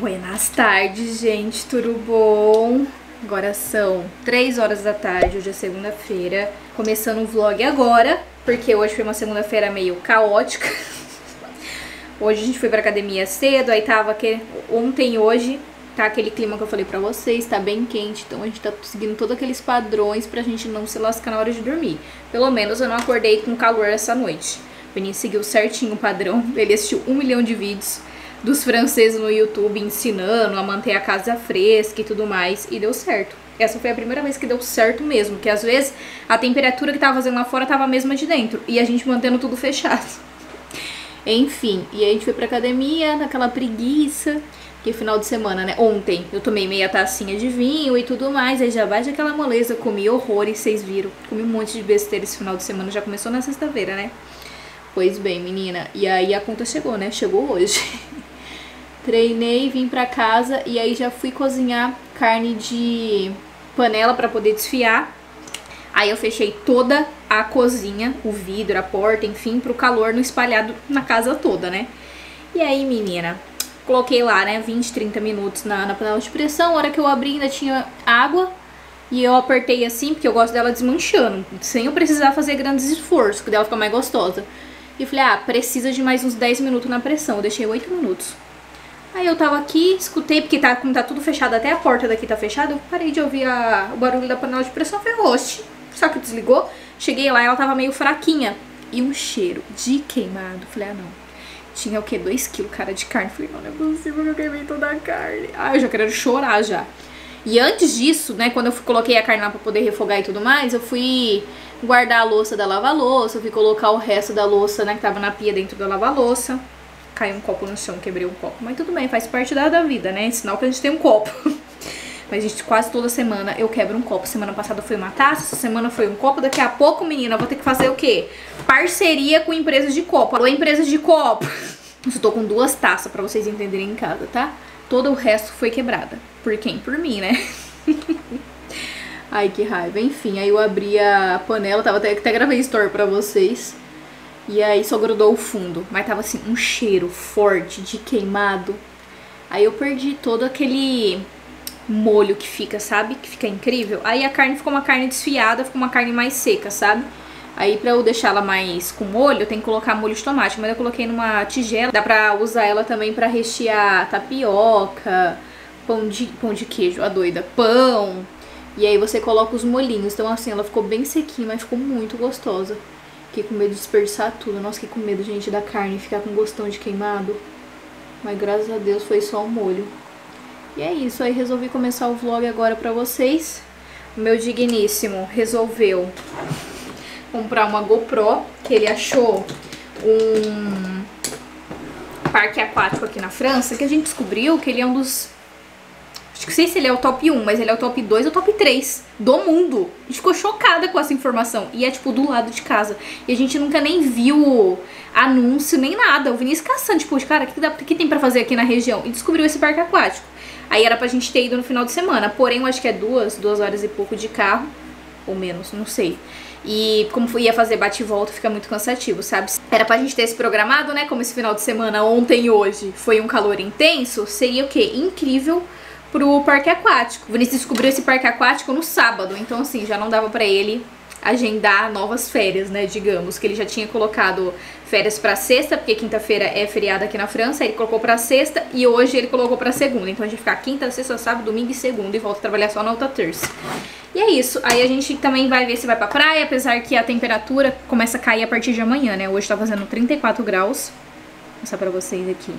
Buenas tardes, gente, tudo bom? Agora são 3 horas da tarde, hoje é segunda-feira. Começando o vlog agora, porque hoje foi uma segunda-feira meio caótica. Hoje a gente foi pra academia cedo, aí tava que ontem e hoje tá aquele clima que eu falei pra vocês, tá bem quente, então a gente tá seguindo todos aqueles padrões pra gente não se lascar na hora de dormir. Pelo menos eu não acordei com calor essa noite. O Vinícius seguiu certinho o padrão, ele assistiu um milhão de vídeos dos franceses no YouTube ensinando a manter a casa fresca e tudo mais, e deu certo. Essa foi a primeira vez que deu certo mesmo, que às vezes a temperatura que tava fazendo lá fora tava a mesma de dentro, e a gente mantendo tudo fechado. Enfim, e aí a gente foi pra academia, naquela preguiça, que final de semana, né? Ontem eu tomei meia tacinha de vinho e tudo mais, aí já vai aquela moleza, comi horrores, vocês viram. Comi um monte de besteira esse final de semana, já começou na sexta-feira, né? Pois bem, menina, e aí a conta chegou, né? Chegou hoje. Treinei, vim pra casa e aí já fui cozinhar carne de panela pra poder desfiar. Aí eu fechei toda a cozinha, o vidro, a porta, enfim, pro calor não espalhado na casa toda, né? E aí, menina, coloquei lá, né, 20, 30 minutos na, na panela de pressão. A hora que eu abri ainda tinha água. E eu apertei assim, porque eu gosto dela desmanchando, sem eu precisar fazer grandes esforços, que dela fica mais gostosa. E falei, ah, precisa de mais uns 10 minutos na pressão. Eu deixei 8 minutos. Aí eu tava aqui, escutei, porque tá, como tá tudo fechado, até a porta daqui tá fechada, eu parei de ouvir a, o barulho da panela de pressão, falei, oxe, só que desligou. Cheguei lá, ela tava meio fraquinha. E um cheiro de queimado. Falei, ah, não. Tinha o quê? 2 quilos, cara, de carne. Falei, não, não é possível que eu queimei toda a carne. Ah, eu já querendo chorar já. E antes disso, né, quando eu coloquei a carne lá pra poder refogar e tudo mais, eu fui guardar a louça da lava-louça, fui colocar o resto da louça, né, que tava na pia dentro da lava-louça. Caiu um copo no chão, quebrei um copo. Mas tudo bem, faz parte da, da vida, né? Sinal que a gente tem um copo. Mas, gente, quase toda semana eu quebro um copo. Semana passada foi uma taça, essa semana foi um copo. Daqui a pouco, menina, eu vou ter que fazer o quê? Parceria com empresas de copo. Alô, empresas de copo. Eu tô com duas taças pra vocês entenderem em casa, tá? Todo o resto foi quebrada. Por quem? Por mim, né? Ai, que raiva. Enfim, aí eu abri a panela, tava até, até gravei story pra vocês. E aí só grudou o fundo. Mas tava assim, um cheiro forte de queimado. Aí eu perdi todo aquele molho que fica, sabe? Que fica incrível. Aí a carne ficou uma carne desfiada, ficou uma carne mais seca, sabe? Aí pra eu deixar ela mais com molho, eu tenho que colocar molho de tomate. Mas eu coloquei numa tigela. Dá pra usar ela também pra rechear tapioca, pão de, pão de queijo, a doida, pão. E aí você coloca os molhinhos. Então assim, ela ficou bem sequinha, mas ficou muito gostosa. Fiquei com medo de desperdiçar tudo. Nossa, fiquei com medo, gente, da carne ficar com gostão de queimado. Mas graças a Deus foi só o molho. E é isso, aí resolvi começar o vlog agora pra vocês. O meu digníssimo resolveu comprar uma GoPro, que ele achou um parque aquático aqui na França, que a gente descobriu que ele é um dos Acho sei se ele é o top 1, mas ele é o top 2 ou top 3 do mundo. A gente ficou chocada com essa informação. E é, tipo, do lado de casa. E a gente nunca nem viu anúncio, nem nada. O Vinícius caçando, tipo, cara, o que, dá, que tem pra fazer aqui na região? E descobriu esse parque aquático. Aí era pra gente ter ido no final de semana. Porém, eu acho que é duas, duas horas e pouco de carro. Ou menos, não sei. E como ia fazer bate e volta, fica muito cansativo, sabe? Era pra gente ter esse programado, né? Como esse final de semana, ontem e hoje, foi um calor intenso. Seria o quê? Incrível pro parque aquático. O Vinícius descobriu esse parque aquático no sábado, então assim, já não dava pra ele agendar novas férias, né, digamos, que ele já tinha colocado férias para sexta, porque quinta-feira é feriado aqui na França, ele colocou para sexta e hoje ele colocou para segunda. Então a gente ficar quinta, sexta, sábado, domingo e segunda e volta a trabalhar só na outra terça. E é isso. Aí a gente também vai ver se vai pra praia, apesar que a temperatura começa a cair a partir de amanhã, né? Hoje tá fazendo 34 graus. Vou mostrar pra vocês aqui.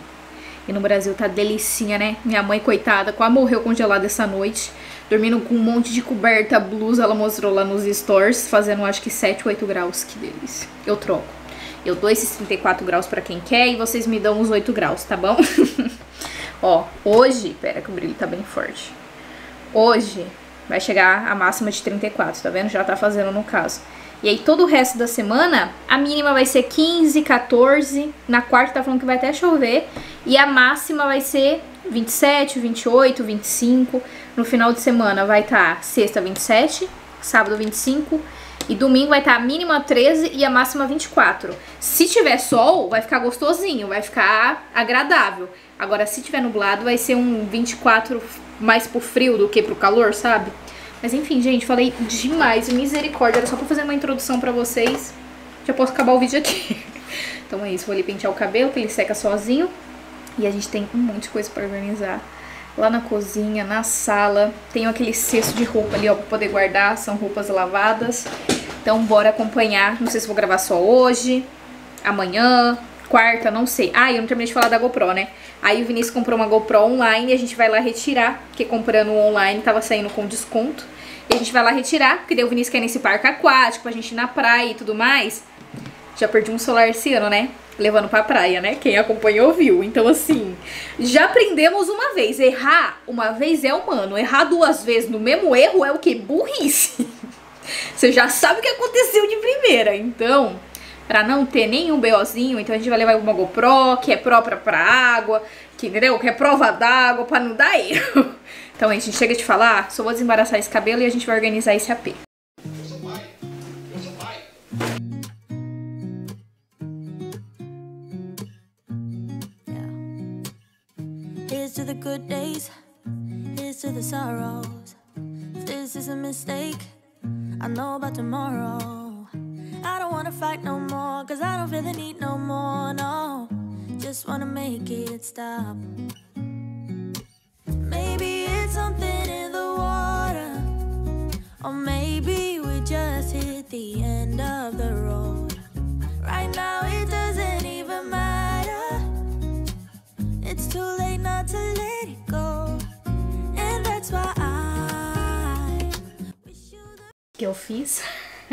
E no Brasil tá delicinha, né? Minha mãe, coitada, quase morreu congelada essa noite. Dormindo com um monte de coberta, blusa, ela mostrou lá nos stores, fazendo acho que 7, 8 graus. Que delícia. Eu troco. Eu dou esses 34 graus pra quem quer e vocês me dão uns 8 graus, tá bom? Ó, hoje... Pera que o brilho tá bem forte. Hoje vai chegar a máxima de 34, tá vendo? Já tá fazendo no caso. E aí todo o resto da semana, a mínima vai ser 15, 14. Na quarta tá falando que vai até chover. E a máxima vai ser 27, 28, 25. No final de semana vai estar tá sexta 27, sábado 25 e domingo vai estar tá a mínima 13 e a máxima 24. Se tiver sol, vai ficar gostosinho, vai ficar agradável. Agora, se tiver nublado, vai ser um 24 mais pro frio do que pro calor, sabe? Mas enfim, gente, falei demais, misericórdia. Era só pra fazer uma introdução pra vocês. Já posso acabar o vídeo aqui. Então é isso, vou ali pentear o cabelo, que ele seca sozinho. E a gente tem um monte de coisa pra organizar. Lá na cozinha, na sala. Tenho aquele cesto de roupa ali, ó, pra poder guardar. São roupas lavadas. Então bora acompanhar. Não sei se vou gravar só hoje, amanhã, quarta, não sei. Ah, eu não terminei de falar da GoPro, né? Aí o Vinícius comprou uma GoPro online e a gente vai lá retirar, porque comprando online tava saindo com desconto. E a gente vai lá retirar, porque daí o Vinícius quer nesse parque aquático, pra gente ir na praia e tudo mais. Já perdi um celular esse ano, né? Levando pra praia, né? Quem acompanhou viu. Então, assim, já aprendemos uma vez. Errar uma vez é humano. Errar duas vezes no mesmo erro é o que? Burrice. Você já sabe o que aconteceu de primeira. Então, pra não ter nenhum BOzinho, então a gente vai levar uma GoPro, que é própria pra água, que, entendeu? Que é prova d'água, pra não dar erro. Então, a gente chega de falar, só vou desembaraçar esse cabelo e a gente vai organizar esse AP. To the good days, here's to the sorrows. If this is a mistake, I know about tomorrow. I don't wanna fight no more, cause I don't feel the need no more, no. Just wanna make it stop. Maybe it's something in the water, or maybe we just hit the end of the road. Right now, it doesn't even matter. It's too late not to let it go. And that's why I wish que eu fiz?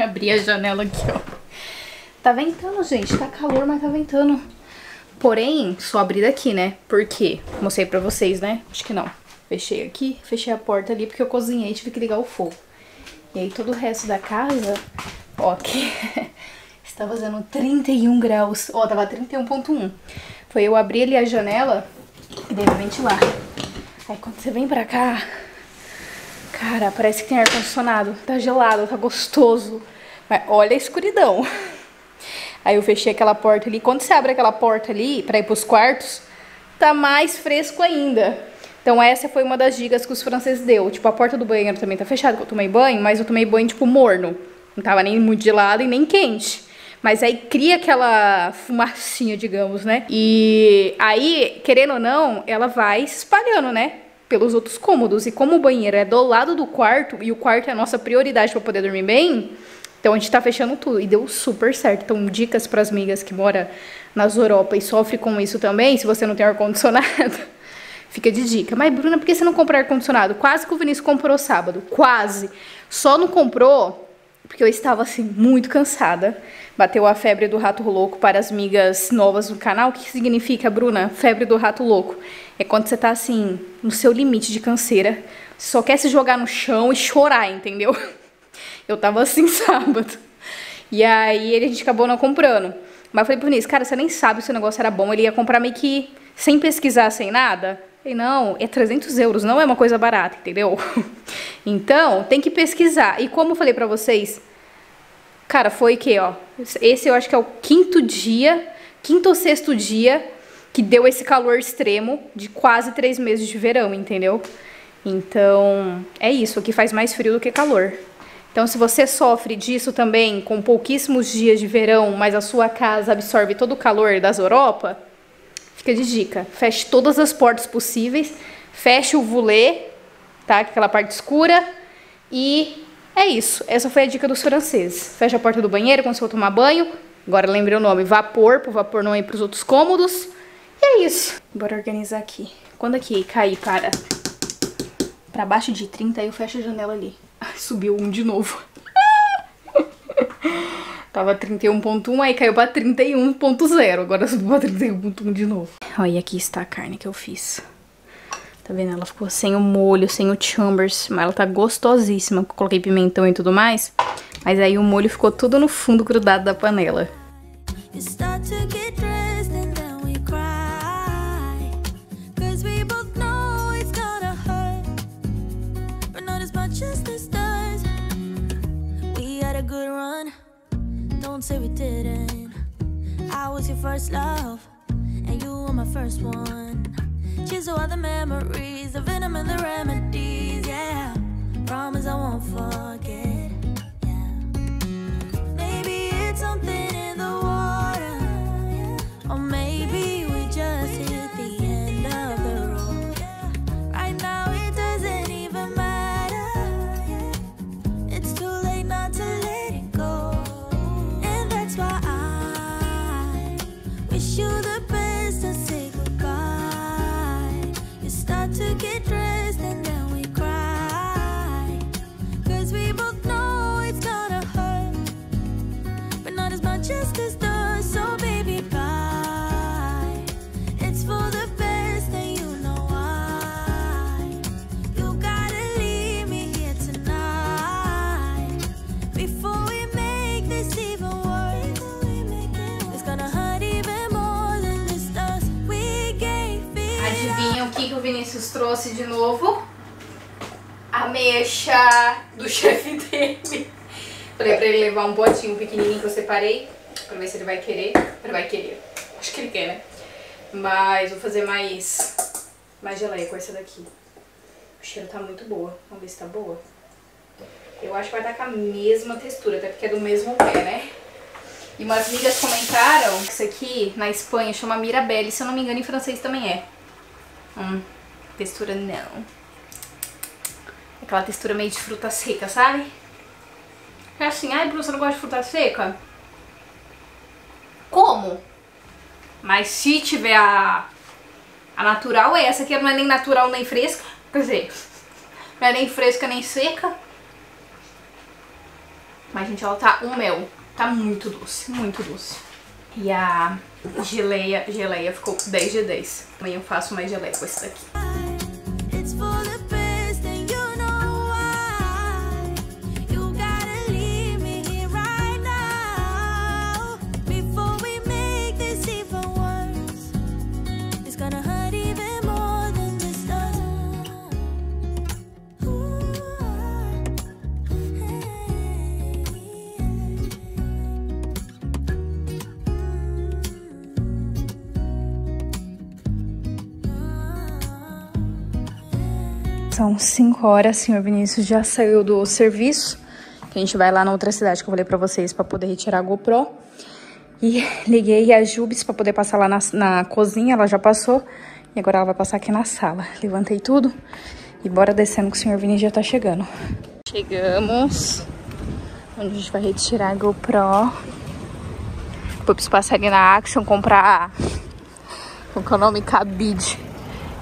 Abri a janela aqui, ó. Tá ventando, gente. Tá calor, mas tá ventando. Porém, só abrir daqui, né? Por quê? Mostrei pra vocês, né? Acho que não. Fechei aqui, fechei a porta ali porque eu cozinhei e tive que ligar o fogo. E aí todo o resto da casa, ó, que está fazendo 31 graus. Ó, tava 31.1. Foi eu abrir ali a janela e devo ventilar. Aí quando você vem pra cá, cara, parece que tem ar-condicionado. Tá gelado, tá gostoso. Mas olha a escuridão. Aí eu fechei aquela porta ali. Quando você abre aquela porta ali pra ir pros quartos, tá mais fresco ainda. Então essa foi uma das dicas que os franceses deu. Tipo, a porta do banheiro também tá fechada, que eu tomei banho, mas eu tomei banho, tipo, morno. Não tava nem muito gelado e nem quente. Mas aí cria aquela fumacinha, digamos, né? E aí, querendo ou não, ela vai se espalhando, né? Pelos outros cômodos. E como o banheiro é do lado do quarto, e o quarto é a nossa prioridade para poder dormir bem, então a gente tá fechando tudo. E deu super certo. Então, dicas para as amigas que moram nas Europa e sofrem com isso também, se você não tem ar-condicionado. Fica de dica. Mas, Bruna, por que você não comprou ar-condicionado? Quase que o Vinícius comprou sábado. Quase. Só não comprou porque eu estava, assim, muito cansada. Bateu a febre do rato louco para as migas novas do canal. O que significa, Bruna? Febre do rato louco. É quando você tá, assim, no seu limite de canseira. Só quer se jogar no chão e chorar, entendeu? Eu tava assim sábado. E aí a gente acabou não comprando. Mas eu falei pro Vinícius, cara, você nem sabe se o negócio era bom. Ele ia comprar meio que sem pesquisar, sem nada. Falei, não, é 300 euros, não é uma coisa barata, entendeu? Então, tem que pesquisar. E como eu falei pra vocês, cara, foi que, ó, esse eu acho que é o quinto dia, quinto ou sexto dia que deu esse calor extremo de quase três meses de verão, entendeu? Então, é isso, aqui faz mais frio do que calor. Então, se você sofre disso também, com pouquíssimos dias de verão, mas a sua casa absorve todo o calor das Europa, Fica de dica. Feche todas as portas possíveis. Feche o vulê, tá? Aquela parte escura. E é isso. Essa foi a dica dos franceses. Fecha a porta do banheiro quando você for tomar banho. Agora lembrei o nome. Vapor, pro vapor não ir pros outros cômodos. E é isso. Bora organizar aqui. Quando aqui cair para pra baixo de 30, aí eu fecho a janela ali. Ai, subiu um de novo. Tava 31.1, aí caiu pra 31.0. Agora subiu pra 31.1 de novo. Ó, e aqui está a carne que eu fiz. Tá vendo? Ela ficou sem o molho, sem o chambers, mas ela tá gostosíssima. Coloquei pimentão e tudo mais. Mas aí o molho ficou tudo no fundo grudado da panela. good Don't say we didn't. I was your first love, and you were my first one. you so all the memories, the venom and the remedies, yeah. Promise I won't forget, yeah. Maybe it's something Vinícius trouxe de novo? A mecha do chefe dele. Falei pra ele levar um potinho pequenininho que eu separei. Pra ver se ele vai querer. Ele vai querer. Acho que ele quer, né? Mas vou fazer mais, mais geleia com essa daqui. O cheiro tá muito boa. Vamos ver se tá boa. Eu acho que vai estar com a mesma textura, até porque é do mesmo pé, né? E umas amigas comentaram que isso aqui na Espanha chama Mirabelle. Se eu não me engano, em francês também é. Hum, textura não. Aquela textura meio de fruta seca, sabe? É assim, ai Bruno, você não gosta de fruta seca? Como? Mas se tiver a, a natural, é essa aqui não é nem natural nem fresca. Quer dizer, não é nem fresca nem seca. Mas, gente, ela tá um mel. Tá muito doce, muito doce. E a geleia, geleia ficou 10 de 10. Amanhã eu faço mais geleia com esse daqui. It's for the São 5 horas, senhor Vinícius já saiu do serviço. A gente vai lá na outra cidade que eu falei pra vocês pra poder retirar a GoPro. E liguei a Jubes pra poder passar lá na, na cozinha, ela já passou. E agora ela vai passar aqui na sala. Levantei tudo e bora descendo que o senhor Vinícius já tá chegando. Chegamos. Onde a gente vai retirar a GoPro. Depois passar ali na Action comprar... Qual que é o nome? Cabide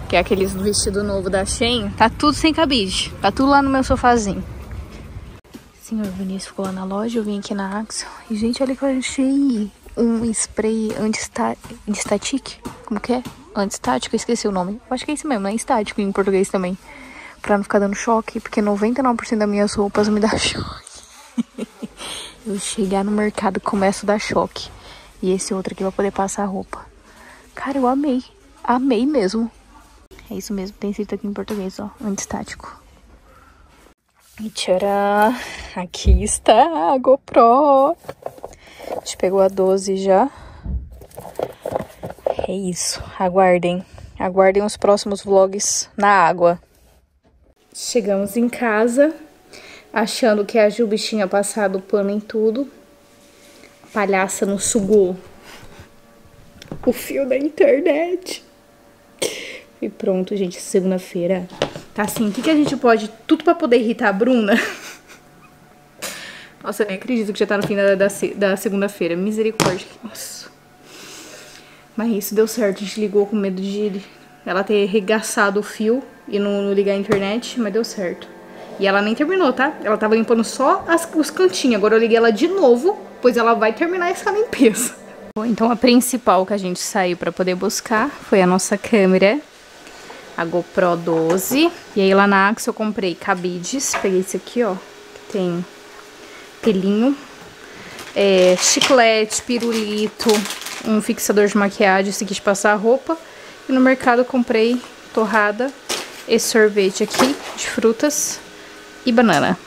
que é aqueles do vestido novo da Shein, tá tudo sem cabide. Tá tudo lá no meu sofazinho. Senhor Vinícius ficou lá na loja, eu vim aqui na Axel. E, gente, olha que eu achei um spray anti-static. Como que é? Anti-estático, eu esqueci o nome. Eu acho que é isso mesmo, né? Estático em português também. Pra não ficar dando choque, porque 99% das minhas roupas me dá choque. eu chegar no mercado começo a dar choque. E esse outro aqui vai poder passar a roupa. Cara, eu amei. Amei mesmo. É isso mesmo, tem escrito aqui em português, ó, antistático. E tcharam! Aqui está a GoPro. A gente pegou a 12 já. É isso, aguardem. Aguardem os próximos vlogs na água. Chegamos em casa, achando que a Jubi tinha passado o pano em tudo. A palhaça nos sugou o fio da internet. E pronto, gente, segunda-feira. Tá assim, o que, que a gente pode... Tudo pra poder irritar a Bruna. Nossa, eu nem acredito que já tá no fim da, da, da segunda-feira. Misericórdia. Nossa. Mas isso deu certo. A gente ligou com medo de ela ter regaçado o fio e não, não ligar a internet, mas deu certo. E ela nem terminou, tá? Ela tava limpando só as, os cantinhos. Agora eu liguei ela de novo, pois ela vai terminar essa limpeza. Bom, então a principal que a gente saiu pra poder buscar foi a nossa câmera a GoPro 12. E aí lá na Axel eu comprei cabides. Peguei esse aqui, ó. Que tem pelinho. É, chiclete, pirulito. Um fixador de maquiagem, esse aqui de passar a roupa. E no mercado eu comprei torrada. Esse sorvete aqui de frutas e banana.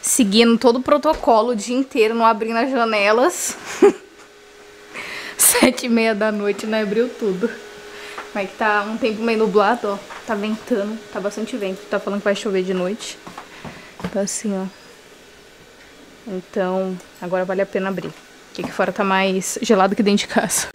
Seguindo todo o protocolo o dia inteiro, não abrindo as janelas. Sete e meia da noite, não abriu tudo. Mas que tá um tempo meio nublado, ó. Tá ventando, tá bastante vento. Tá falando que vai chover de noite. Tá assim, ó. Então, agora vale a pena abrir. Porque aqui fora tá mais gelado que dentro de casa.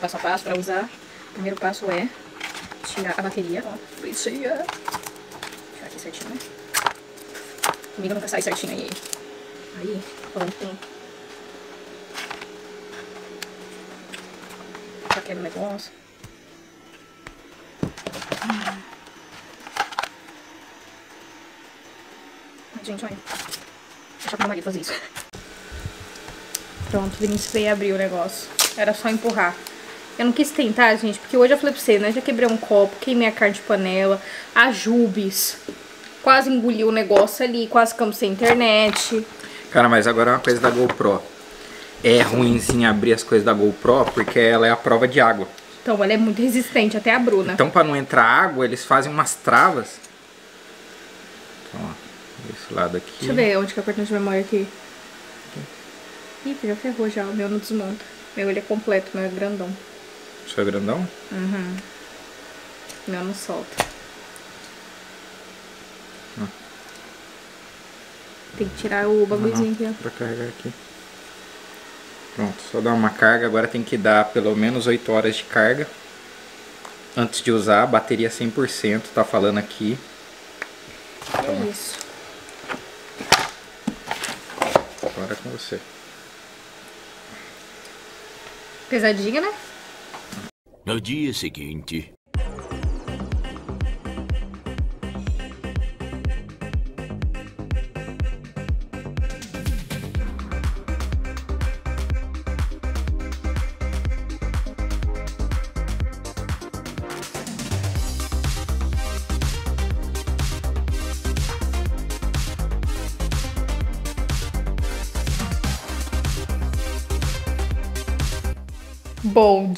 Passo a passo pra usar. O primeiro passo é tirar a bateria, ó. Bonitinha. Tirar aqui certinho, né? Comigo nunca sai certinho aí. Aí, pronto. Já quebra o negócio. Ai, Gente, olha. Deixa pro meu marido fazer isso. Pronto, Vinícius veio abrir o negócio. Era só empurrar. Eu não quis tentar, gente, porque hoje eu falei pra você, né? Já quebrei um copo, queimei a carne de panela, a Jubes. Quase engoliu o negócio ali, quase ficamos sem internet. Cara, mas agora é uma coisa da GoPro. É ruimzinho abrir as coisas da GoPro porque ela é a prova de água. Então, ela é muito resistente, até a Bruna. Então, pra não entrar água, eles fazem umas travas. Então, ó, desse lado aqui. Deixa eu ver onde que é o cartão de memória aqui. Ih, já ferrou já, o meu não desmonta. Meu ele é completo, meu é grandão. Seu é grandão? Uhum. Meu não solta. Hum. Tem que tirar o bagulhozinho aqui, ó. Pra carregar aqui. Pronto, só dar uma carga. Agora tem que dar pelo menos 8 horas de carga. Antes de usar, bateria 100%, tá falando aqui. É isso. Agora é com você. Pesadinha, né? No dia seguinte,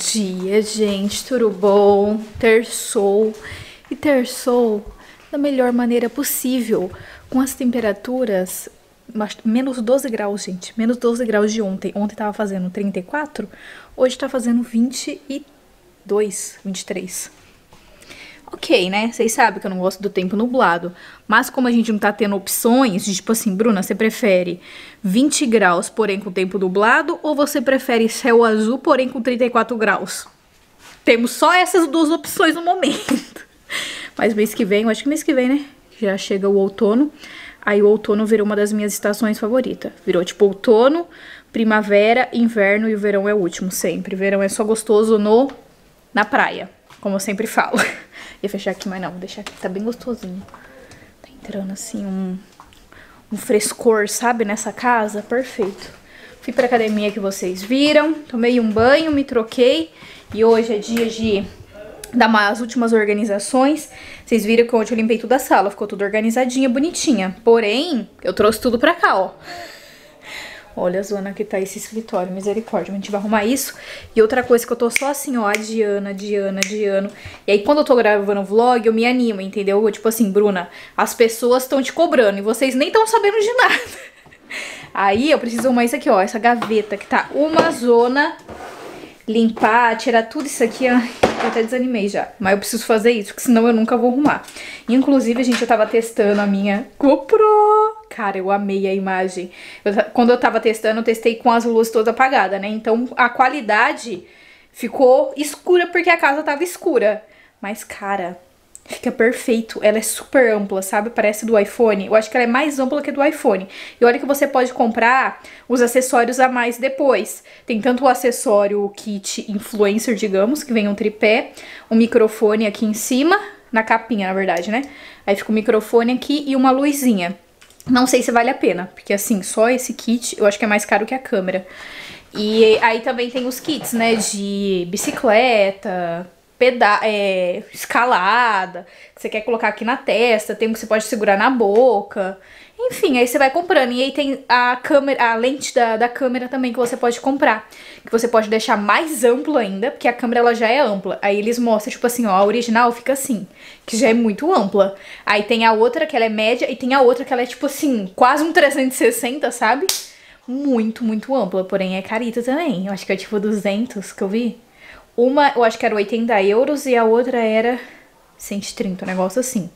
dia, gente, tudo bom? Terçou e terçou da melhor maneira possível, com as temperaturas menos 12 graus, gente, menos 12 graus de ontem. Ontem tava fazendo 34, hoje tá fazendo 22, 23. Ok, né? Vocês sabem que eu não gosto do tempo nublado. Mas como a gente não tá tendo opções, de, tipo assim, Bruna, você prefere 20 graus, porém com tempo nublado, ou você prefere céu azul, porém com 34 graus? Temos só essas duas opções no momento. Mas mês que vem, eu acho que mês que vem, né? Já chega o outono. Aí o outono virou uma das minhas estações favoritas. Virou tipo outono, primavera, inverno e o verão é o último sempre. Verão é só gostoso no na praia, como eu sempre falo. Ia fechar aqui, mas não, vou deixar aqui, tá bem gostosinho. Tá entrando assim um, um frescor, sabe, nessa casa, perfeito. Fui pra academia que vocês viram, tomei um banho, me troquei e hoje é dia de dar umas últimas organizações. Vocês viram que ontem eu limpei toda a sala, ficou tudo organizadinha, bonitinha. Porém, eu trouxe tudo pra cá, ó. Olha zona que tá esse escritório, misericórdia. A gente vai arrumar isso. E outra coisa que eu tô só assim, ó, adiando, adiando, adiando. E aí, quando eu tô gravando vlog, eu me animo, entendeu? Eu, tipo assim, Bruna, as pessoas estão te cobrando e vocês nem estão sabendo de nada. Aí eu preciso arrumar isso aqui, ó, essa gaveta que tá uma zona. Limpar, tirar tudo isso aqui, ó. Eu até desanimei já. Mas eu preciso fazer isso, porque senão eu nunca vou arrumar. Inclusive, gente, eu tava testando a minha GoPro. Cara, eu amei a imagem. Eu quando eu tava testando, eu testei com as luzes todas apagadas, né? Então a qualidade ficou escura porque a casa tava escura. Mas, cara, fica perfeito. Ela é super ampla, sabe? Parece do iPhone. Eu acho que ela é mais ampla que do iPhone. E olha que você pode comprar os acessórios a mais depois. Tem tanto o acessório, o kit influencer, digamos, que vem um tripé, um microfone aqui em cima, na capinha, na verdade, né? Aí fica o microfone aqui e uma luzinha. Não sei se vale a pena, porque assim, só esse kit eu acho que é mais caro que a câmera. E aí também tem os kits, né, de bicicleta, peda é, escalada, que você quer colocar aqui na testa, tem um que você pode segurar na boca. Enfim, aí você vai comprando. E aí tem a câmera, a lente da, da câmera também que você pode comprar. Que você pode deixar mais amplo ainda, porque a câmera ela já é ampla. Aí eles mostram, tipo assim, ó, a original fica assim, que já é muito ampla. Aí tem a outra que ela é média e tem a outra que ela é tipo assim, quase um 360, sabe? Muito, muito ampla, porém é carita também. Eu acho que é tipo 200 que eu vi. Uma, eu acho que era 80 euros e a outra era 130, um negócio assim.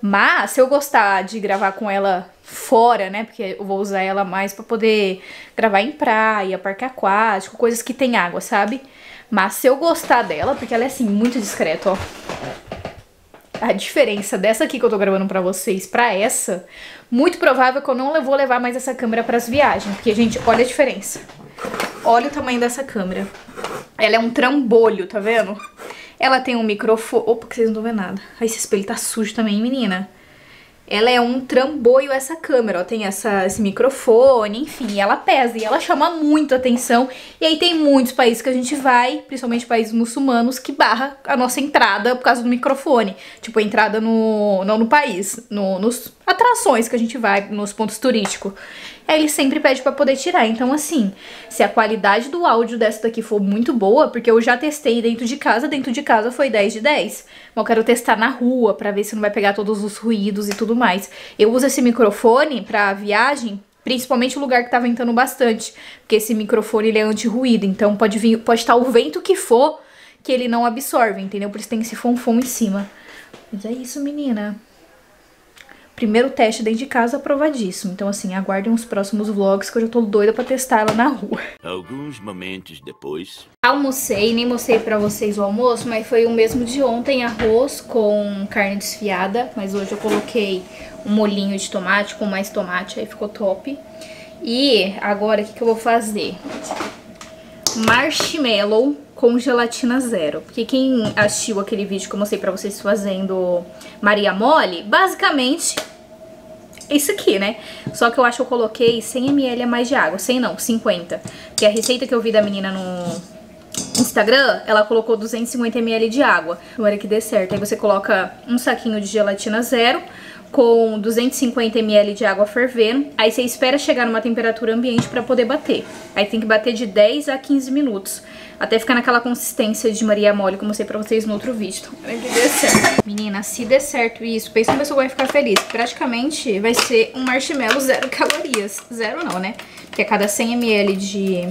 Mas se eu gostar de gravar com ela fora, né? Porque eu vou usar ela mais pra poder gravar em praia, parque aquático, coisas que tem água, sabe? Mas se eu gostar dela, porque ela é assim, muito discreta, ó. A diferença dessa aqui que eu tô gravando pra vocês pra essa, muito provável que eu não vou levar mais essa câmera pras viagens. Porque, gente, olha a diferença. Olha o tamanho dessa câmera. Ela é um trambolho, tá vendo? Ela tem um microfone... Opa, que vocês não estão vendo nada. Esse espelho tá sujo também, menina. Ela é um trambolho essa câmera, ó. Tem essa, esse microfone, enfim. Ela pesa e ela chama muito atenção. E aí tem muitos países que a gente vai, principalmente países muçulmanos, que barra a nossa entrada por causa do microfone. Tipo, a entrada no... Não no país, no, nos atrações que a gente vai, nos pontos turísticos. Aí ele sempre pede pra poder tirar. Então, assim, se a qualidade do áudio dessa daqui for muito boa, porque eu já testei dentro de casa, dentro de casa foi 10 de 10. Mas eu quero testar na rua pra ver se não vai pegar todos os ruídos e tudo mais. Eu uso esse microfone pra viagem, principalmente o lugar que tá ventando bastante, porque esse microfone ele é anti-ruído, então pode vir, pode estar o vento que for que ele não absorve, entendeu? Por isso tem esse fonfon em cima. Mas é isso, menina. Primeiro teste dentro de casa aprovadíssimo. Então, assim, aguardem os próximos vlogs que eu já tô doida pra testar ela na rua. Alguns momentos depois. Almocei, nem mostrei pra vocês o almoço, mas foi o mesmo de ontem, arroz com carne desfiada. Mas hoje eu coloquei um molinho de tomate com mais tomate, aí ficou top. E agora, o que, que eu vou fazer? Marshmallow com gelatina zero. Porque quem assistiu aquele vídeo que eu mostrei pra vocês fazendo Maria Mole, basicamente é isso aqui, né? Só que eu acho que eu coloquei 100ml a mais de água. 100 não, 50. Porque a receita que eu vi da menina no Instagram, ela colocou 250ml de água. Agora que dê certo. Aí você coloca um saquinho de gelatina zero com 250ml de água fervendo. Aí você espera chegar numa temperatura ambiente pra poder bater. Aí tem que bater de 10 a 15 minutos. Até ficar naquela consistência de Maria Mole, como eu mostrei pra vocês no outro vídeo. Então, que dê certo. Menina, se der certo isso, pensa uma pessoa vai ficar feliz. Praticamente vai ser um marshmallow zero calorias. Zero não, né? Porque a cada 100ml de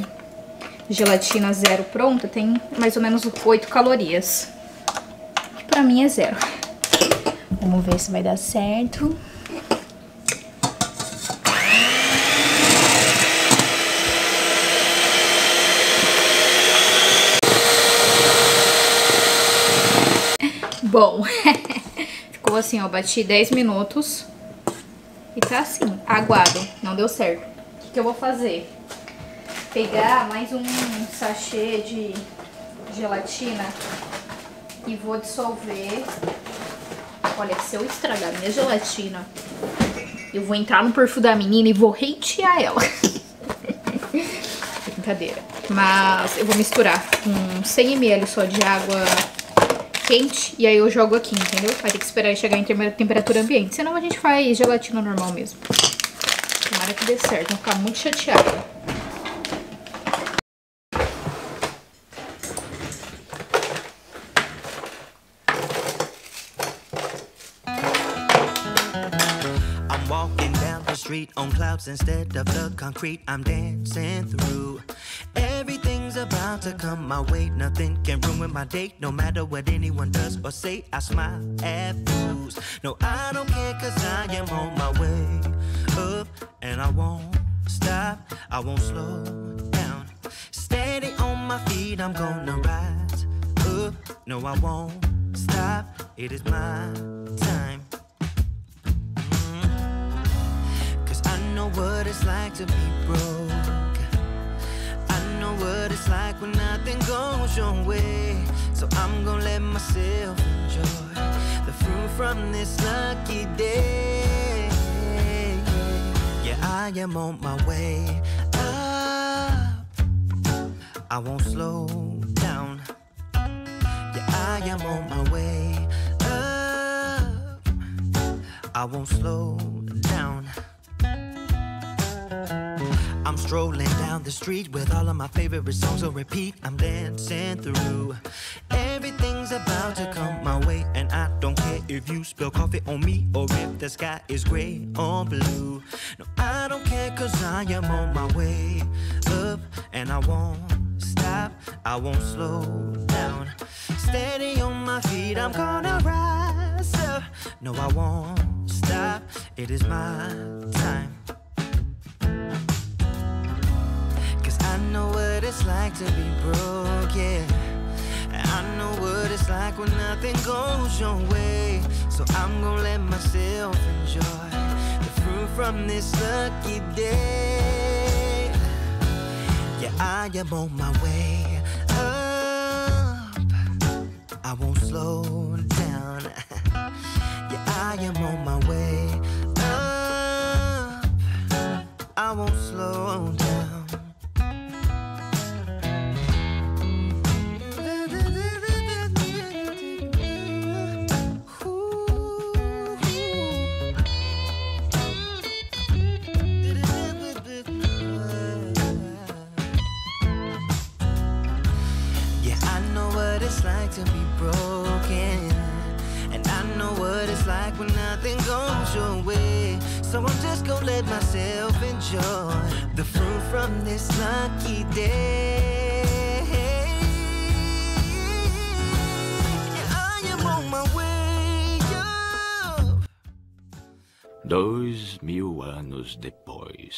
gelatina zero pronta tem mais ou menos 8 calorias. Que pra mim é zero. Vamos ver se vai dar certo. Bom, ficou assim, ó, bati 10 minutos e tá assim, aguado, não deu certo. O que, que eu vou fazer? Pegar mais um sachê de gelatina e vou dissolver. Olha, se eu estragar minha gelatina, eu vou entrar no perfil da menina e vou hatear ela. Brincadeira. Mas eu vou misturar com 100ml só de água quente e aí eu jogo aqui, entendeu? Vai ter que esperar chegar em temperatura ambiente. Senão a gente faz gelatina normal mesmo. Tomara que dê certo, vou ficar muito chateada. Street on clouds instead of the concrete I'm dancing through. Everything's about to come my way, nothing can ruin my day. No matter what anyone does or say, I smile at fools. No, I don't care, cause I am on my way up, and I won't stop, I won't slow down. Steady on my feet, I'm gonna rise up. No, I won't stop, it is my time. Know what it's like to be broke. I know what it's like when nothing goes your way. So I'm gonna let myself enjoy the fruit from this lucky day. Yeah, I am on my way up. I won't slow down. Yeah, I am on my way up. I won't slow I'm strolling down the street with all of my favorite songs on repeat. I'm dancing through. Everything's about to come my way, and I don't care if you spill coffee on me or if the sky is gray or blue. No, I don't care, cause I am on my way up, and I won't stop. I won't slow down. Steady on my feet, I'm gonna rise up. No, I won't stop. It is my time. Know what it's like to be broke, yeah. I know what it's like when nothing goes your way. So I'm gonna let myself enjoy the fruit from this lucky day. Yeah, I am on my way up. I won't slow down. yeah, I am on my way anos depois.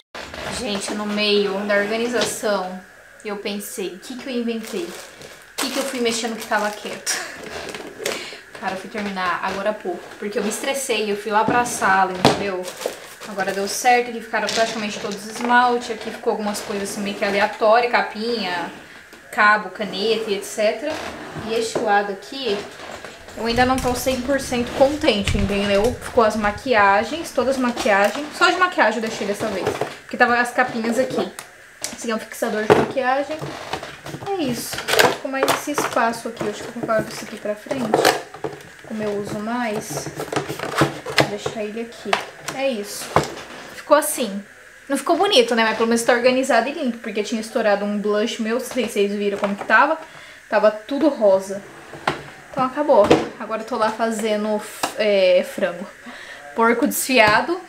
Gente, no meio da organização, eu pensei, o que, que eu inventei? O que, que eu fui mexendo que tava quieto? Cara, eu fui terminar agora há pouco, porque eu me estressei, eu fui lá pra sala, entendeu? Agora deu certo, aqui ficaram praticamente todos os esmalte, aqui ficou algumas coisas assim meio que aleatórias, capinha, cabo, caneta e etc. E este lado aqui, eu ainda não tô 100% contente, entendeu? Ficou as maquiagens, todas as maquiagens. Só de maquiagem eu deixei dessa vez. Porque tava as capinhas aqui. Esse aqui é um fixador de maquiagem. É isso. Ficou mais esse espaço aqui. Eu acho que eu colocar isso aqui pra frente. Como eu uso mais. Vou deixar ele aqui. É isso. Ficou assim. Não ficou bonito, né? Mas pelo menos tá organizado e limpo. Porque tinha estourado um blush meu. Não sei se vocês viram como que tava. Tava tudo rosa. Então acabou. Agora eu tô lá fazendo é, frango. Porco desfiado.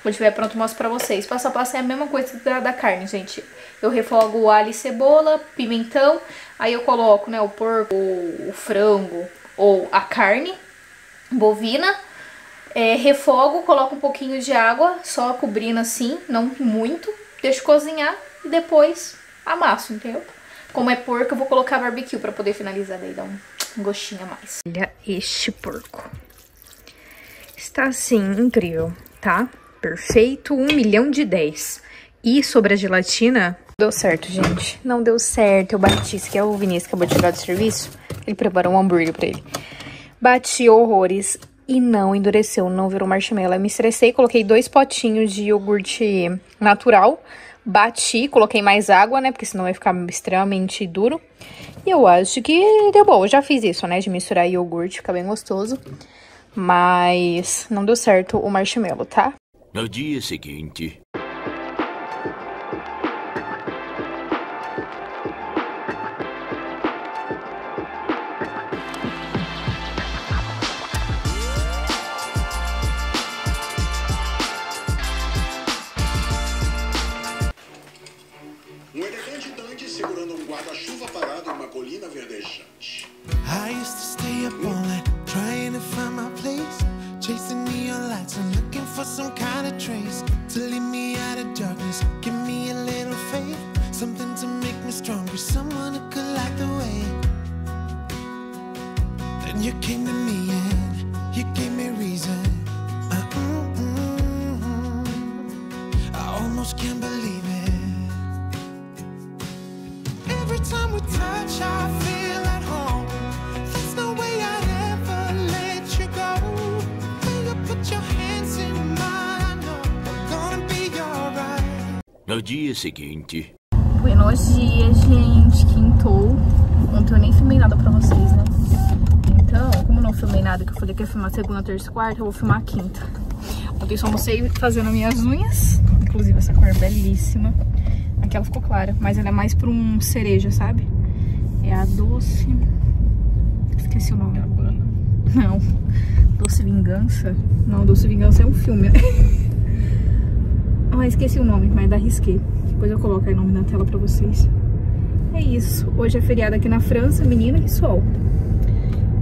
Quando estiver pronto mostro pra vocês. Passo a passo é a mesma coisa da, da carne, gente. Eu refogo o alho e cebola, pimentão. Aí eu coloco, né, o porco, o frango ou a carne bovina. É, refogo, coloco um pouquinho de água, só cobrindo assim, não muito. Deixo cozinhar e depois amasso, entendeu? Como é porco, eu vou colocar barbecue pra poder finalizar, daí dá um um gostinho a mais. Olha este porco. Está assim, incrível, tá? Perfeito, 1 milhão de 10. E sobre a gelatina, deu certo, gente. Não deu certo, eu bati. Esse aqui é o Vinícius, acabou de chegar do serviço. Ele preparou um hambúrguer pra ele. Bati horrores e não endureceu, não virou marshmallow. Eu me estressei, coloquei dois potinhos de iogurte natural. Bati, coloquei mais água, né? Porque senão vai ficar extremamente duro. E eu acho que deu bom. Eu já fiz isso, né? De misturar iogurte, fica bem gostoso. Mas não deu certo o marshmallow, tá? No dia seguinte, filmar segunda, terça e quarta, eu vou filmar quinta. Ontem só almocei fazendo minhas unhas. Inclusive, essa cor é belíssima. Aqui ela ficou clara, mas ela é mais pra um cereja, sabe? É a doce... Esqueci o nome. Não. Doce Vingança? Não, Doce Vingança é um filme, né? Ah, esqueci o nome, mas da risquei. Depois eu coloco aí o nome na tela pra vocês. É isso. Hoje é feriado aqui na França. Menina, que sol.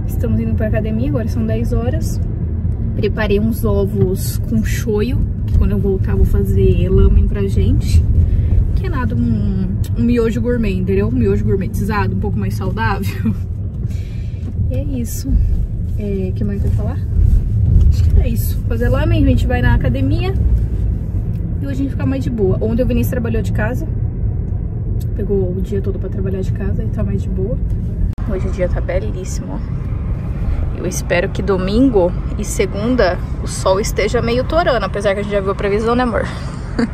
Estamos indo pra academia, agora são 10 horas. Preparei uns ovos com shoyu, quando eu voltar vou fazer lamen pra gente. Que é nada, um, um miojo gourmet, entendeu? Um miojo gourmetizado, um pouco mais saudável. E é isso. É, que mais eu falar? Acho que é isso. Fazer lamen, a gente vai na academia. E hoje a gente fica mais de boa. Ontem o Vinícius trabalhou de casa. Pegou o dia todo pra trabalhar de casa e tá mais de boa. Hoje o dia tá belíssimo. Eu espero que domingo e segunda o sol esteja meio torando, apesar que a gente já viu a previsão, né, amor?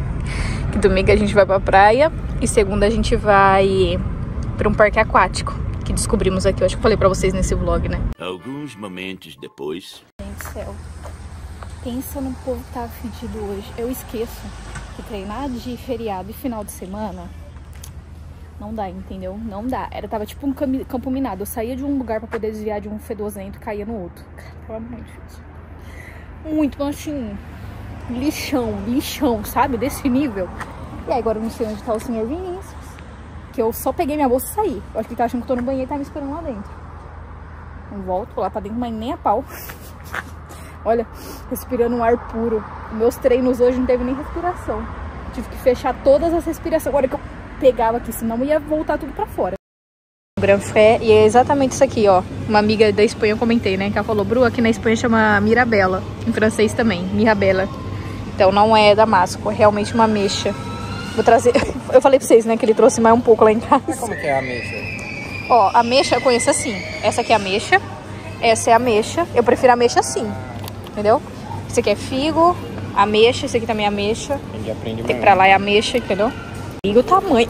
que domingo a gente vai pra praia e segunda a gente vai pra um parque aquático que descobrimos aqui. Eu acho que eu falei pra vocês nesse vlog, né? Alguns momentos depois. Gente do céu. Pensa no povo que tá fedido hoje. Eu esqueço que treinar de feriado e final de semana não dá, entendeu? Não dá. Era, tava tipo um campo minado. Eu saía de um lugar pra poder desviar de um fedozento e caía no outro. Cara, difícil. Muito, mas assim, lixão, lixão, sabe? Desse nível. E aí agora eu não sei onde tá o senhor Vinícius. Que eu só peguei minha bolsa e saí. Eu acho que ele tá achando que eu tô no banheiro e tá me esperando lá dentro. Não volto lá pra dentro, mas nem a pau. Olha, respirando um ar puro. Meus treinos hoje não teve nem respiração. Tive que fechar todas as respirações. Agora que eu pegava aqui, senão ia voltar tudo pra fora. Gran Fé, e é exatamente isso aqui, ó. Uma amiga da Espanha eu comentei, né? Que ela falou, Bru, aqui na Espanha chama Mirabella. Em francês também, Mirabella. Então não é damasco, é realmente uma ameixa. Vou trazer. Eu falei pra vocês, né? Que ele trouxe mais um pouco lá em casa. Como que é a ameixa? Ó, a ameixa eu conheço assim. Essa aqui é a ameixa. Essa é a ameixa. Eu prefiro a ameixa assim. Entendeu? Esse aqui é figo, ameixa. Esse aqui também é ameixa. A gente aprende Tem pra lá é ameixa, entendeu? E o tamanho.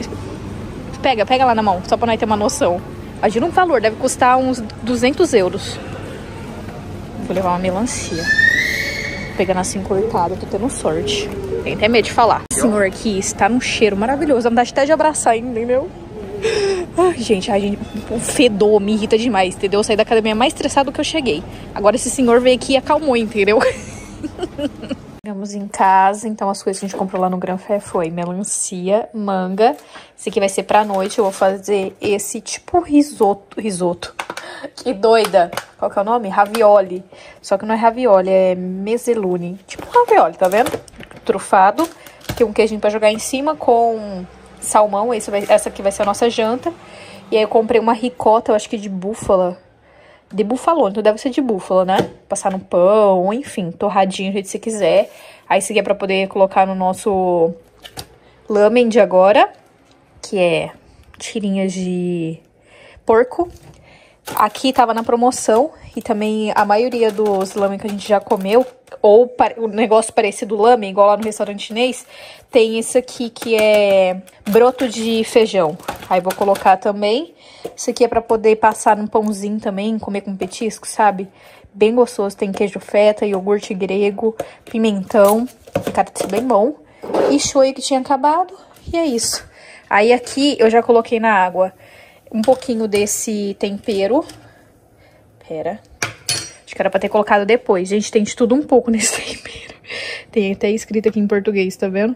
Pega, pega lá na mão, só pra nós ter uma noção. Imagina um valor, deve custar uns 200 euros. Vou levar uma melancia. Pegando assim cortada, tô tendo sorte. Tem até medo de falar. O senhor aqui está num cheiro maravilhoso. Dá vontade até de abraçar, entendeu? Ai, gente, ai, gente, o fedor me irrita demais, entendeu? Eu saí da academia mais estressado do que eu cheguei. Agora esse senhor veio aqui e acalmou, entendeu? Chegamos em casa, então as coisas que a gente comprou lá no Gran Fé foi melancia, manga. Esse aqui vai ser pra noite, eu vou fazer esse tipo risoto. Risoto. Que doida. Qual que é o nome? Ravioli. Só que não é ravioli, é meselune. Tipo ravioli, tá vendo? Trufado. Tem um queijinho pra jogar em cima com salmão. Vai- essa aqui vai ser a nossa janta. E aí eu comprei uma ricota, eu acho que de búfala. De então deve ser de búfala, né? Passar no pão, enfim, torradinho do jeito que você quiser. Aí esse aqui é pra poder colocar no nosso lamen de agora, que é tirinhas de porco. Aqui tava na promoção e também a maioria dos lamen que a gente já comeu, ou o negócio parecido lamen, igual lá no restaurante chinês, tem esse aqui que é broto de feijão. Aí vou colocar também. Isso aqui é pra poder passar num pãozinho também, comer com petisco, sabe? Bem gostoso, tem queijo feta, iogurte grego, pimentão, cara, isso é bem bom. E shoyu que tinha acabado, e é isso. Aí aqui eu já coloquei na água um pouquinho desse tempero. Pera. Acho que era pra ter colocado depois. Gente, tem de tudo um pouco nesse tempero. Tem até escrito aqui em português, tá vendo?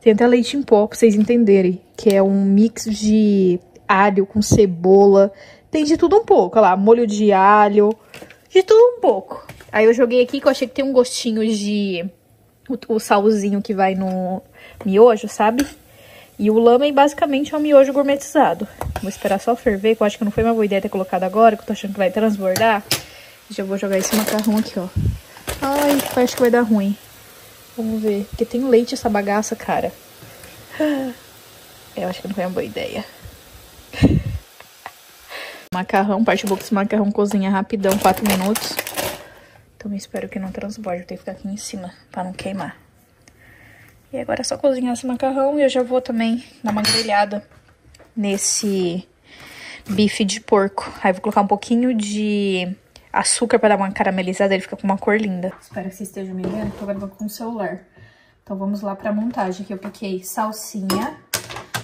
Tem até leite em pó pra vocês entenderem. Que é um mix de alho com cebola. Tem de tudo um pouco. Olha lá, molho de alho. De tudo um pouco. Aí eu joguei aqui que eu achei que tem um gostinho de... O, o salzinho que vai no miojo, sabe? E o lamen basicamente é um miojo gourmetizado. Vou esperar só ferver, que eu acho que não foi uma boa ideia ter colocado agora, que eu tô achando que vai transbordar. Já vou jogar esse macarrão aqui, ó. Ai, acho que vai dar ruim. Vamos ver. Porque tem leite essa bagaça, cara. Eu acho que não foi uma boa ideia. Macarrão, parte boa que esse macarrão cozinha rapidão, 4 minutos. Então eu espero que não transborde, eu tenho que ficar aqui em cima pra não queimar. E agora é só cozinhar esse macarrão e eu já vou também dar uma grelhada nesse bife de porco. Aí vou colocar um pouquinho de açúcar pra dar uma caramelizada, ele fica com uma cor linda. Espero que vocês estejam me vendo, tô gravando com o celular. Então vamos lá pra montagem. Aqui eu piquei salsinha.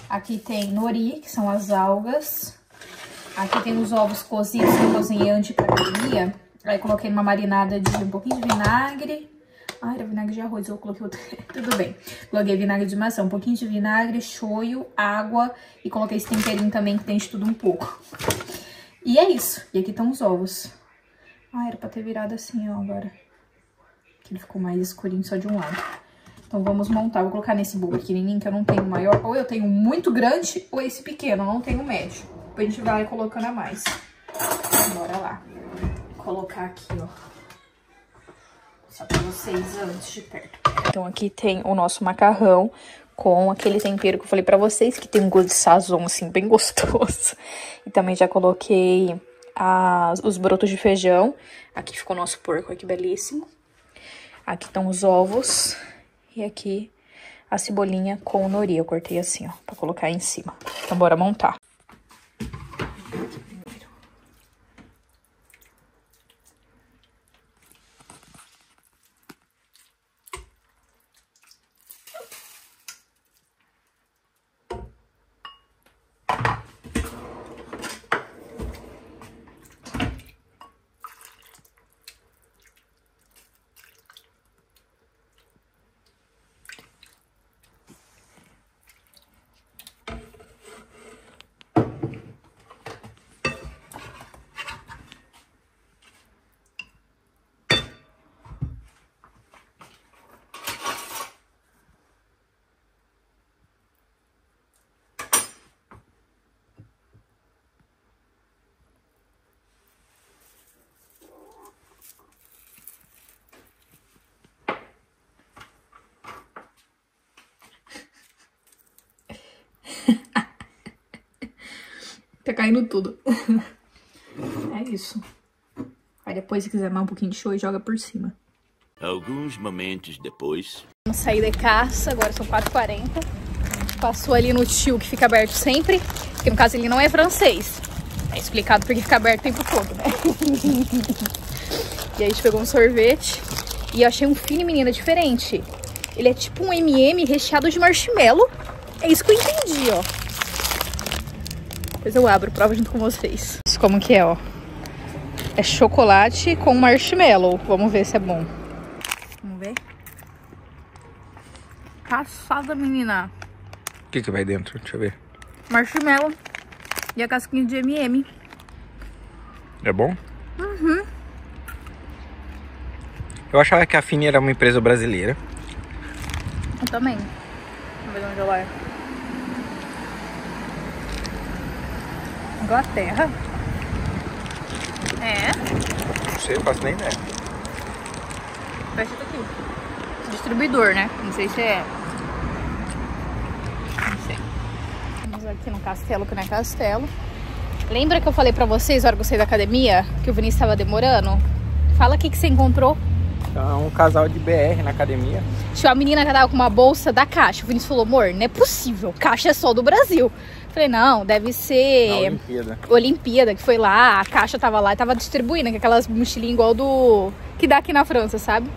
Aqui tem nori, que são as algas. Aqui tem os ovos cozidos que eu cozinhei antes pra academia. Aí coloquei numa marinada de um pouquinho de vinagre. Ah, era vinagre de arroz, eu coloquei outro. Tudo bem. Coloquei vinagre de maçã, um pouquinho de vinagre, shoyu, água e coloquei esse temperinho também que tem de tudo um pouco. E é isso. E aqui estão os ovos. Ah, era pra ter virado assim, ó, agora. Que ele ficou mais escurinho só de um lado. Então vamos montar. Vou colocar nesse bolo pequenininho que eu não tenho maior. Ou eu tenho muito grande ou esse pequeno, eu não tenho médio. Depois a gente vai colocando a mais. Bora lá. Vou colocar aqui, ó. Só pra vocês antes de perto. Então aqui tem o nosso macarrão com aquele tempero que eu falei pra vocês, que tem um gosto de sazon, assim, bem gostoso. E também já coloquei os brotos de feijão. Aqui ficou o nosso porco, aqui belíssimo. Aqui estão os ovos. E aqui a cebolinha com o nori. Eu cortei assim, ó, pra colocar em cima. Então bora montar. Tá caindo tudo. é isso. Aí depois, se quiser mais um pouquinho de show, joga por cima. Alguns momentos depois. Vamos sair da caça, agora são 4h40. Passou ali no tio que fica aberto sempre, que no caso ele não é francês. É explicado porque fica aberto o tempo todo, né? e aí a gente pegou um sorvete e eu achei um fine menina diferente. Ele é tipo um M&M recheado de marshmallow. É isso que eu entendi, ó. Depois eu abro, prova junto com vocês. Isso como que é, ó. É chocolate com marshmallow. Vamos ver se é bom. Vamos ver. Passada, menina. O que que vai dentro? Deixa eu ver. Marshmallow. E a casquinha de M&M. É bom? Uhum. Eu achava que a Fini era uma empresa brasileira. Eu também. Vamos ver onde ela é. Inglaterra. É. Não sei, faço nem ideia. Fecha aqui. Distribuidor, né? Não sei se é. Não sei. Aqui no castelo, que não é castelo. Lembra que eu falei pra vocês, na hora que eu saí da academia, que o Vinícius tava demorando? Fala o que, que você encontrou. É um casal de BR na academia. Tinha uma menina que tava com uma bolsa da Caixa. O Vinícius falou, amor, não é possível. Caixa é só do Brasil. Falei, não, deve ser Olimpíada. Olimpíada, que foi lá, a Caixa tava lá e tava distribuindo, que aquelas mochilinhas igual do... que dá aqui na França, sabe?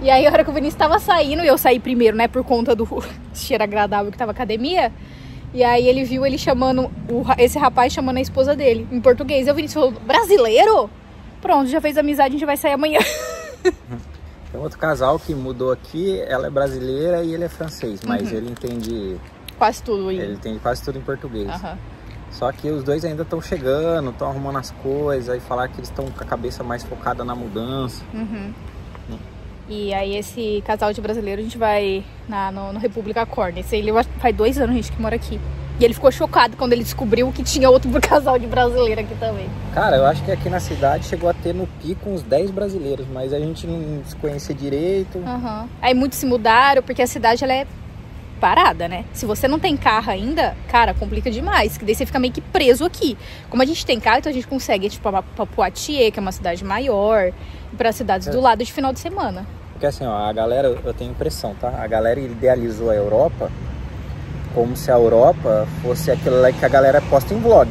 E aí, a hora que o Vinícius tava saindo, e eu saí primeiro, né, por conta do cheiro agradável que tava a academia. E aí ele viu ele chamando, o esse rapaz chamando a esposa dele, em português. E o Vinícius falou, brasileiro? Pronto, já fez amizade, a gente vai sair amanhã. Tem outro casal que mudou aqui, ela é brasileira e ele é francês, mas Uhum. ele entende, Quase tudo aí. ele entende quase tudo em português. Aham. Só que os dois ainda estão chegando, estão arrumando as coisas e falar que eles estão com a cabeça mais focada na mudança. Uhum. E aí esse casal de brasileiro a gente vai na, no, no República Corn. Esse aí ele faz dois anos, gente, que mora aqui. E ele ficou chocado quando ele descobriu que tinha outro casal de brasileiro aqui também. Cara, eu acho que aqui na cidade chegou a ter no pico uns 10 brasileiros, mas a gente não se conhecia direito. Aham. Aí muitos se mudaram porque a cidade ela é parada, né? Se você não tem carro ainda, cara, complica demais. Que daí você fica meio que preso aqui. Como a gente tem carro, então a gente consegue ir tipo, pra, Poitiers, que é uma cidade maior, e pra cidades do lado de final de semana. Porque assim, ó, a galera, eu tenho impressão, tá? A galera idealizou a Europa como se a Europa fosse aquilo lá que a galera posta em vlog.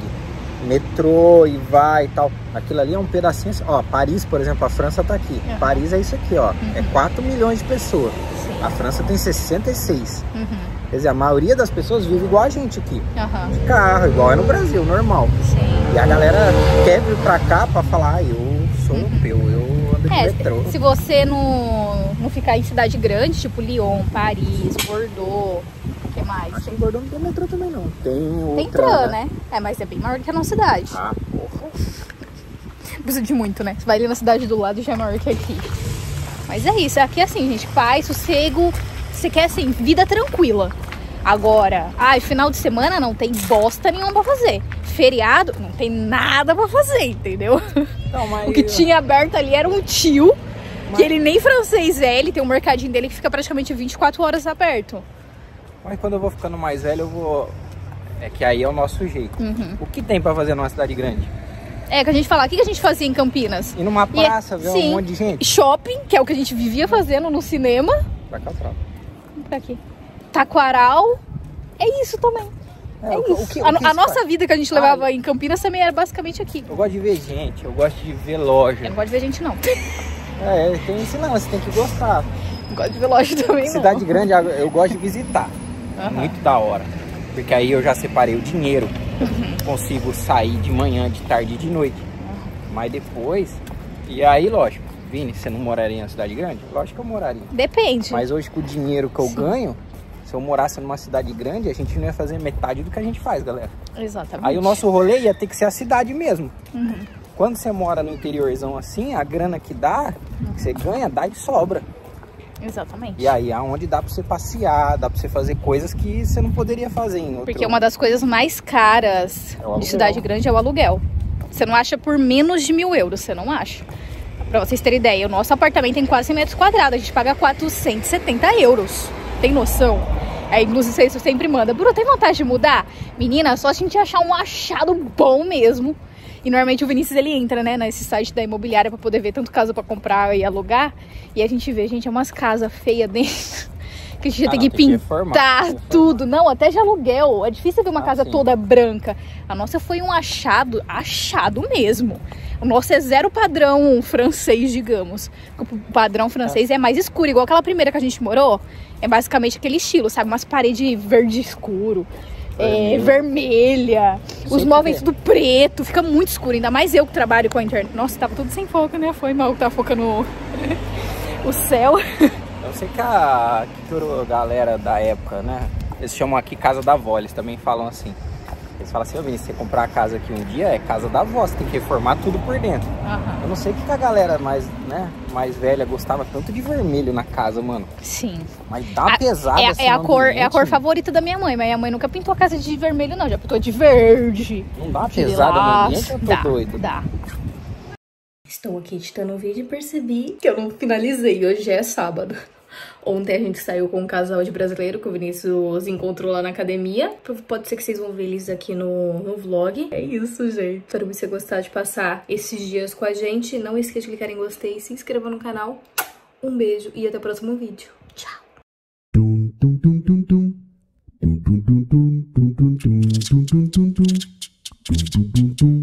metrô e vai e tal. Aquilo ali é um pedacinho assim. Ó, Paris, por exemplo, a França tá aqui. Aham. Paris é isso aqui, ó. É 4 milhões de pessoas. A França tem 66. Uhum. Quer dizer, a maioria das pessoas vive igual a gente aqui. Aham. De carro, igual é no Brasil, normal. Sim. E a galera quer vir pra cá pra falar, ah, eu sou europeu, eu ando de metrô. É, se você não, não ficar em cidade grande, tipo Lyon, Paris, Bordeaux, o que mais? Acho que em Bordeaux não tem metrô também não. Tem Tem outra, tram, né? É, mas é bem maior que a nossa cidade. Ah, porra. Precisa de muito, né? Você vai ali na cidade do lado já é maior que aqui. Mas é isso, aqui é assim, gente, paz, sossego, você quer assim, vida tranquila. Agora, ai, final de semana não tem bosta nenhuma pra fazer. Feriado, não tem nada pra fazer, entendeu? Não, mas... O que tinha aberto ali era um tio, que ele nem francês é, ele tem um mercadinho dele que fica praticamente 24 horas aberto. Mas quando eu vou ficando mais velho, eu vou... É que aí é o nosso jeito. Uhum. O que tem pra fazer numa cidade grande? É, que a gente fala, o que a gente fazia em Campinas? Ir numa E é- praça, ver sim. um monte de gente. Shopping, que é o que a gente vivia fazendo no cinema. Pra cá, pra. Pra aqui. Taquaral. É isso também. É, o que- isso. o que- a, o que a se nossa faz? vida que a gente levava em Campinas também era basicamente aqui. Eu gosto de ver gente, eu gosto de ver Eu loja. não gosto de ver gente, não. É, tem isso não, você tem que gostar. Não gosto de ver loja também, Cidade não. grande eu gosto de visitar. Muito da hora. Porque aí eu já separei o dinheiro. Uhum. Consigo sair de manhã, de tarde e de noite. Mas depois. E aí, lógico, Vini, você não moraria na cidade grande? Lógico que eu moraria. Depende. Mas hoje com o dinheiro que eu ganho, se eu morasse numa cidade grande, a gente não ia fazer metade do que a gente faz, galera. Exatamente. Aí o nosso rolê ia ter que ser a cidade mesmo. Uhum. Quando você mora no interiorzão assim, a grana que dá, que você ganha, dá de sobra. Exatamente. E aí é onde dá pra você passear, dá pra você fazer coisas que você não poderia fazer em outro... Porque uma das coisas mais caras É de cidade grande é o aluguel. Você não acha por menos de mil euros, você não acha. Pra vocês terem ideia, o nosso apartamento tem quase 100 metros quadrados, a gente paga 470 euros. Tem noção? Aí, inclusive, vocês sempre manda, Bruno, tem vontade de mudar? Menina, só se a gente achar um achado bom mesmo. E normalmente o Vinícius ele entra, né, nesse site da imobiliária pra poder ver tanto casa pra comprar e alugar. E a gente vê, gente, é umas casas feias dentro. Que a gente Ah, tem não, que tem que pintar reformar, que tudo. Não, até de aluguel. É difícil ver uma Ah, casa sim. toda branca. A nossa foi um achado, achado mesmo. O nosso é zero padrão francês, digamos. O padrão francês é mais escuro, igual aquela primeira que a gente morou. É basicamente aquele estilo, sabe? Umas paredes verde escuro. É, vermelha, os Sempre móveis tem. tudo preto, fica muito escuro, ainda mais eu que trabalho com a internet. Nossa, tava tudo sem foco, né? Foi mal que tava focando o céu. Eu sei que a, que a galera da época, né? Eles chamam aqui casa da avó, eles também falam assim. Eles falam assim, ô Vinícius, você comprar a casa aqui um dia, é casa da avó, você tem que reformar tudo por dentro. Aham. Eu não sei o que a galera mais, né, mais velha gostava tanto de vermelho na casa, mano. Sim. Mas dá A- pesada é, assim é a no cor, é a cor favorita da minha mãe, mas minha mãe nunca pintou a casa de vermelho, não. Já pintou de verde. Não dá pesada no lilás. ambiente, eu tô dá, doido. Dá. Estou aqui editando o vídeo e percebi que eu não finalizei. Hoje é sábado. Ontem a gente saiu com um casal de brasileiro que o Vinícius encontrou lá na academia. Pode ser que vocês vão ver eles aqui no, no vlog. É isso, gente. Espero que você gostar de passar esses dias com a gente. Não esqueça de clicar em gostei, se inscreva no canal. Um beijo e até o próximo vídeo. Tchau! Dum dum dum dum dum dum dum dum dum dum dum